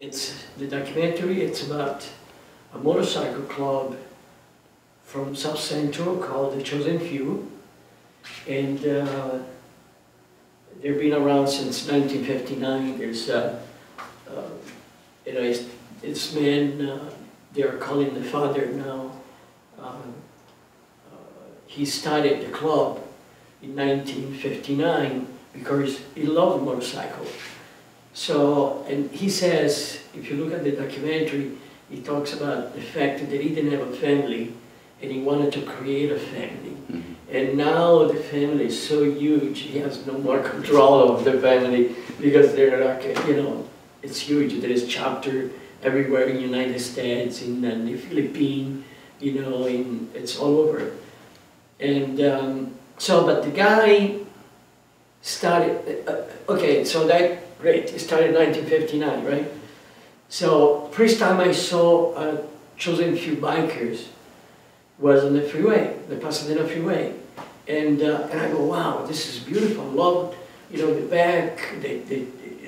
It's the documentary. It's about a motorcycle club from South Central called the Chosen Few, and uh, they've been around since 1959. There's, uh, uh, you know, it's, it's men. Uh, they are calling the father now. Um, uh, he started the club in 1959 because he loved motorcycles. So, and he says, if you look at the documentary, he talks about the fact that he didn't have a family and he wanted to create a family. Mm -hmm. And now the family is so huge, he has no more control of the family because they're like, you know, it's huge. There is chapter everywhere in the United States, in uh, the Philippines, you know, in, it's all over. And um, so, but the guy started, uh, okay, so that Great, it started in 1959, right? So first time I saw a chosen few bikers was on the freeway, the Pasadena freeway. And, uh, and I go, wow, this is beautiful. Love, you know, the back, the, the,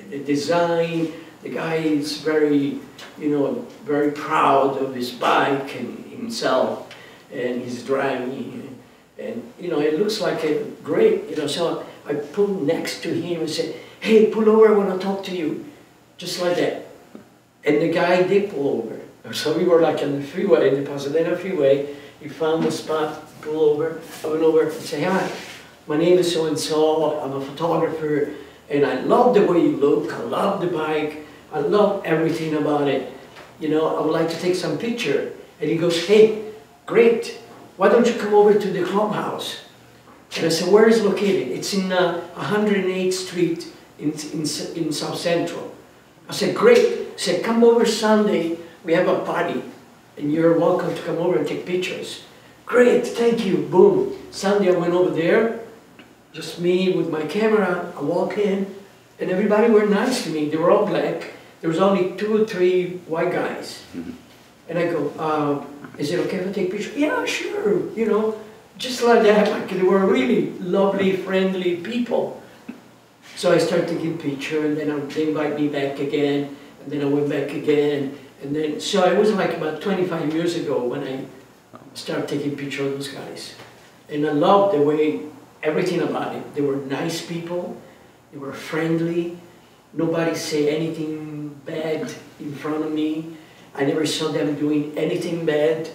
the design. The guy is very, you know, very proud of his bike and himself. And he's driving. And, you know, it looks like a great, you know, so I pulled next to him and said, hey, pull over, I want to talk to you. Just like that. And the guy did pull over. So we were like on the freeway, in the Pasadena freeway. He found the spot, pull over. I went over and said, hi, my name is so-and-so, I'm a photographer, and I love the way you look, I love the bike, I love everything about it. You know, I would like to take some picture. And he goes, hey, great, why don't you come over to the clubhouse? And I said, where is located? It's in uh, 108th Street in, in, in South Central. I said, great. I said, come over Sunday. We have a party. And you're welcome to come over and take pictures. Great, thank you. Boom. Sunday I went over there. Just me with my camera. I walk in. And everybody were nice to me. They were all black. There was only two or three white guys. Mm-hmm. And I go, uh, is it okay if I take pictures? Yeah, sure. You know, just like that. Like they were really lovely, friendly people. So I started taking picture, and then they invite me back again, and then I went back again, and then so it was like about 25 years ago when I started taking picture of those guys, and I loved the way everything about it. They were nice people, they were friendly. Nobody say anything bad in front of me. I never saw them doing anything bad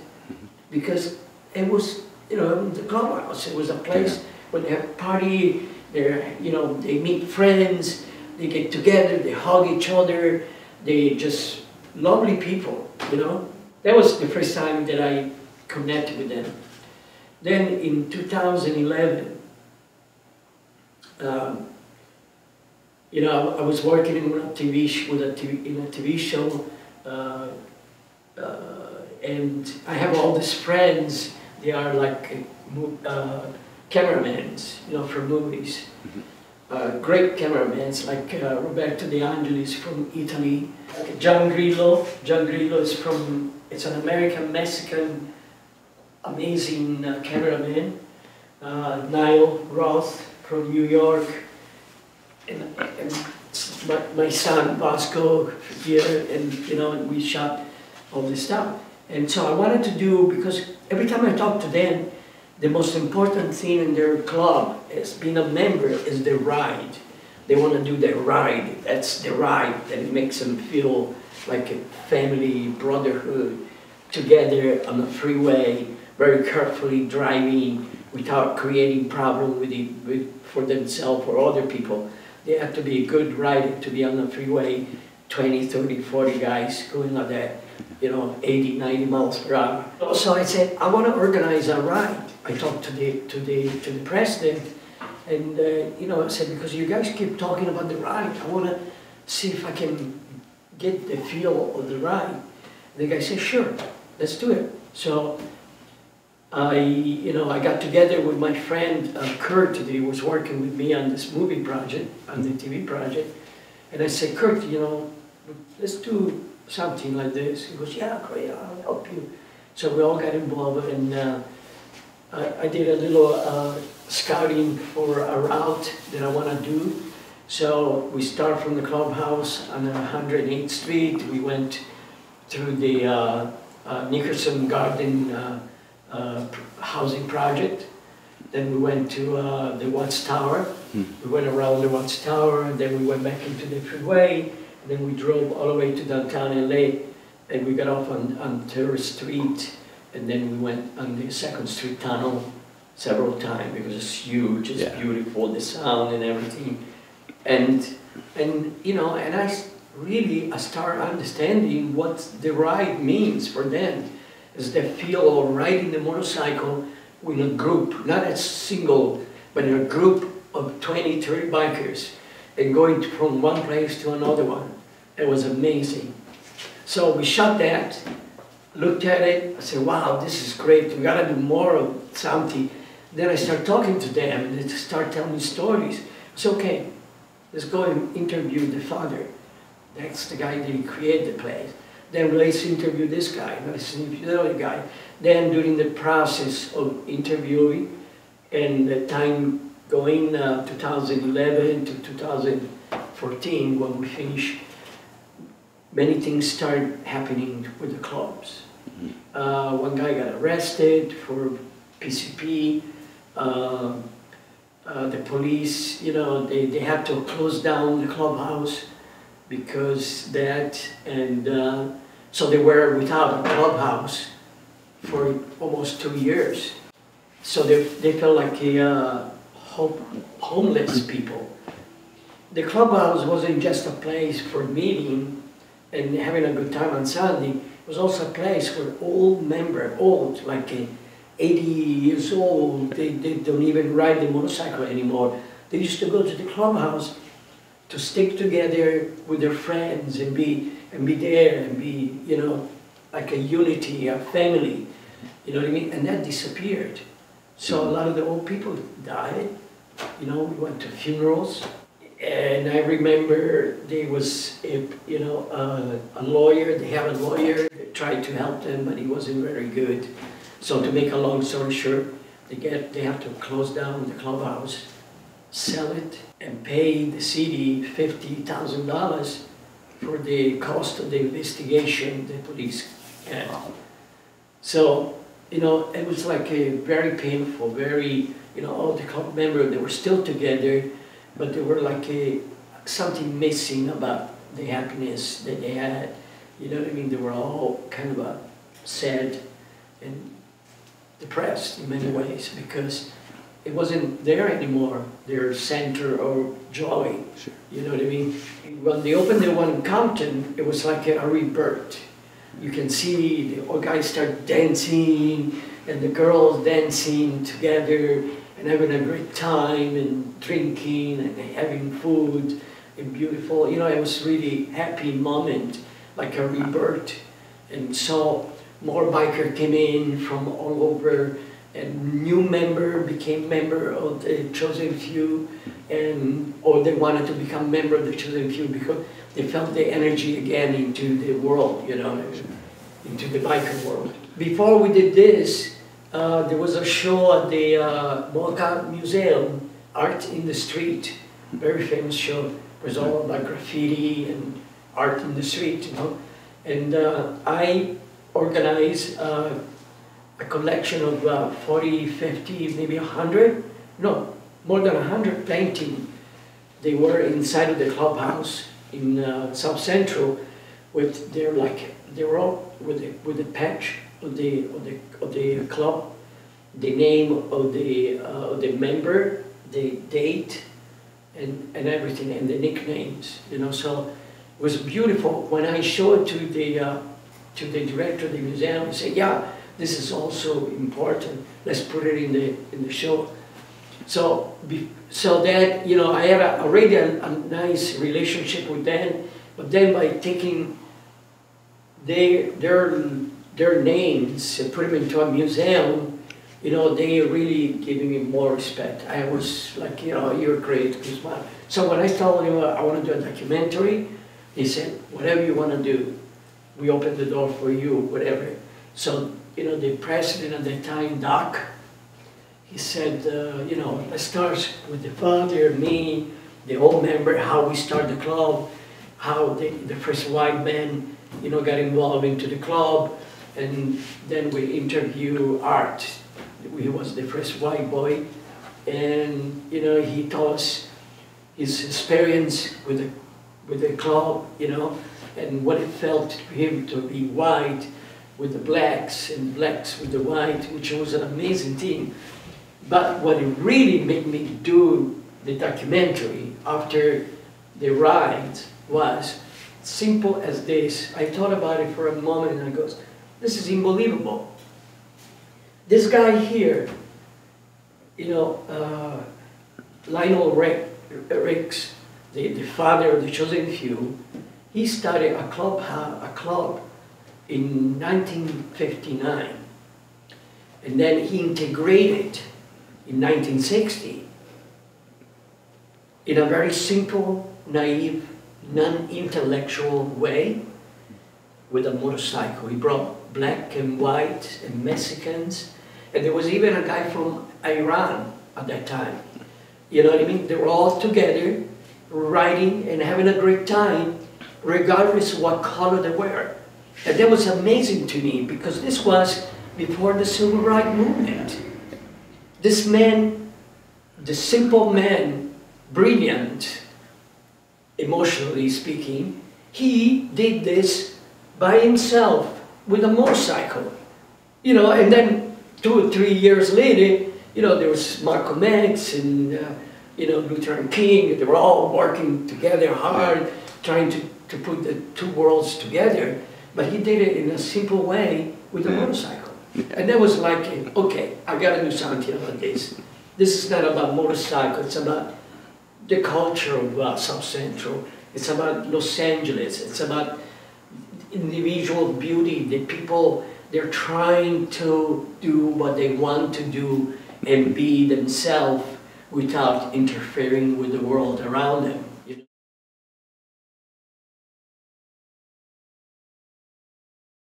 because it was, you know, the clubhouse. It was a place where they have party they're, you know, they meet friends, they get together, they hug each other, they just lovely people, you know. That was the first time that I connected with them. Then in 2011, um, you know, I, was working in a TV with a TV, in a TV show, uh, uh, and I have all these friends. They are like uh, cameramans, you know, from movies. Mm-hmm. Uh, great cameramen like uh, Roberto De Angelis from Italy, John Grillo. John Grillo is from, it's an American-Mexican amazing uh, cameraman. Uh, Niall Roth from New York. And, and my, my, son Bosco here, and you know, we shot all this stuff. And so I wanted to do, because every time I talk to them, the most important thing in their club as being a member is the ride. They want to do the ride. That's the ride that makes them feel like a family, brotherhood, together on the freeway, very carefully driving without creating problem with, with for themselves or other people. They have to be a good rider to be on the freeway, 20, 30, 40 guys going like that you know, 80, 90 miles per hour. So I said, I want to organize a ride. I talked to the, to the, to the president, and, uh, you know, I said, because you guys keep talking about the ride, I want to see if I can get the feel of the ride. And the guy said, sure, let's do it. So I, you know, I got together with my friend uh, Kurt, that was working with me on this movie project, on the TV project, and I said, Kurt, you know, let's do something like this. He goes, yeah, great, I'll help you. So we all got involved and uh, I, I, did a little uh, scouting for a route that I want to do. So we start from the clubhouse on 108th Street. We went through the uh, uh, Nickerson Garden uh, uh, housing project. Then we went to uh, the Watts Tower. Hmm. We went around the Watts Tower, and then we went back into the freeway. And then we drove all the way to downtown LA, and we got off on, on Third Street, and then we went on the Second Street Tunnel several times because it's huge, it's Yeah. beautiful, the sound and everything. And, and, you know, and I really I start understanding what the ride means for them. Is they feel of riding the motorcycle with a group, not as single, but in a group of 20, 30 bikers and going from one place to another one. It was amazing. So we shot that, looked at it, I said, wow, this is great, we gotta do more of something. Then I start talking to them and they start telling me stories. It's okay, let's go and interview the father. That's the guy that created the place. Then let's interview this guy, let's interview the other guy. Then during the process of interviewing and the time going uh, 2011 to 2014 when we finish, many things started happening with the clubs. Uh, one guy got arrested for PCP. Uh, uh, the police, you know, they, they had to close down the clubhouse because that, and uh, so they were without a clubhouse for almost two years. So they, they felt like a, uh, home, homeless people. The clubhouse wasn't just a place for meeting and having a good time on Sunday. It was also a place where old member, old, like uh, 80 years old, they, they don't even ride the motorcycle anymore. They used to go to the clubhouse to stick together with their friends and be and be there and be, you know, like a unity, a family. You know what I mean? And that disappeared. So a lot of the old people died. You know, we went to funerals. And I remember there was, a, you know, a, a lawyer, they have a lawyer that tried to help them, but he wasn't very good. So to make a long story short, they get, they have to close down the clubhouse, sell it, and pay the city fifty thousand dollars for the cost of the investigation the police had. So, you know, it was like a very painful, very, you know, all the club members, they were still together, but they were like a, something missing about the happiness that they had. You know what I mean? They were all kind of uh, sad and depressed in many ways because it wasn't there anymore, their center of joy. Sure. You know what I mean? When they opened the one in Compton, it was like a rebirth. You can see the old guys start dancing and the girls dancing together and having a great time and drinking and having food and beautiful. You know, it was really happy moment, like a rebirth. And so more biker came in from all over and new member became member of the chosen few and or they wanted to become member of the chosen few because they felt the energy again into the world, you know, into the biker world. Before we did this, uh, there was a show at the uh, Museum, Art in the Street, very famous show. It was all about graffiti and art in the street, you know. And uh, I organized uh, a collection of uh, 40, 50, maybe 100, no, more than 100 paintings. They were inside of the clubhouse in uh, South Central with their like, they were all with the, with the patch of the, of the, of the club, the name of the, uh, of the member, the date, and, and everything, and the nicknames, you know, so it was beautiful. When I showed it to the, uh, to the director of the museum, he said, yeah, this is also important, let's put it in the, in the show. So, so that, you know, I had a, already a, a nice relationship with them, but then by taking they, their, their names and put them into a museum, you know, they really giving me more respect. I was like, you know, you're great, Guzman. So when I told him uh, I want to do a documentary, he said, whatever you want to do, we open the door for you, whatever. So, you know, the president at the time, Doc, he said, uh, you know, let's start with the father, me, the old member, how we start the club, how the, the first white man, you know, got involved into the club, and then we interview Art. He was the first white boy, and you know, he told us his experience with the with the club, you know, and what it felt to him to be white with the blacks and blacks with the white, which was an amazing thing. But what it really made me do the documentary after the ride was simple as this. I thought about it for a moment and I goes, this is unbelievable. This guy here, you know, uh, Lionel Nicks, the, the father of the chosen few, he started a club, a club in 1959. And then he integrated in 1960 in a very simple, naive, non-intellectual way with a motorcycle. He brought black and white and Mexicans, and there was even a guy from Iran at that time. You know what I mean? They were all together, riding and having a great time, regardless of what color they were. And that was amazing to me because this was before the civil rights movement. This man, the simple man, brilliant, emotionally speaking, he did this by himself with a motorcycle. You know, and then two or three years later, you know, there was Malcolm X and, uh, you know, Luther King. They were all working together hard, trying to, to put the two worlds together. But he did it in a simple way with a motorcycle. And that was like, okay, I gotta do something about this. This is not about motorcycle, it's about the culture of uh, South Central. It's about Los Angeles. It's about individual beauty. The people, they're trying to do what they want to do and be themselves without interfering with the world around them.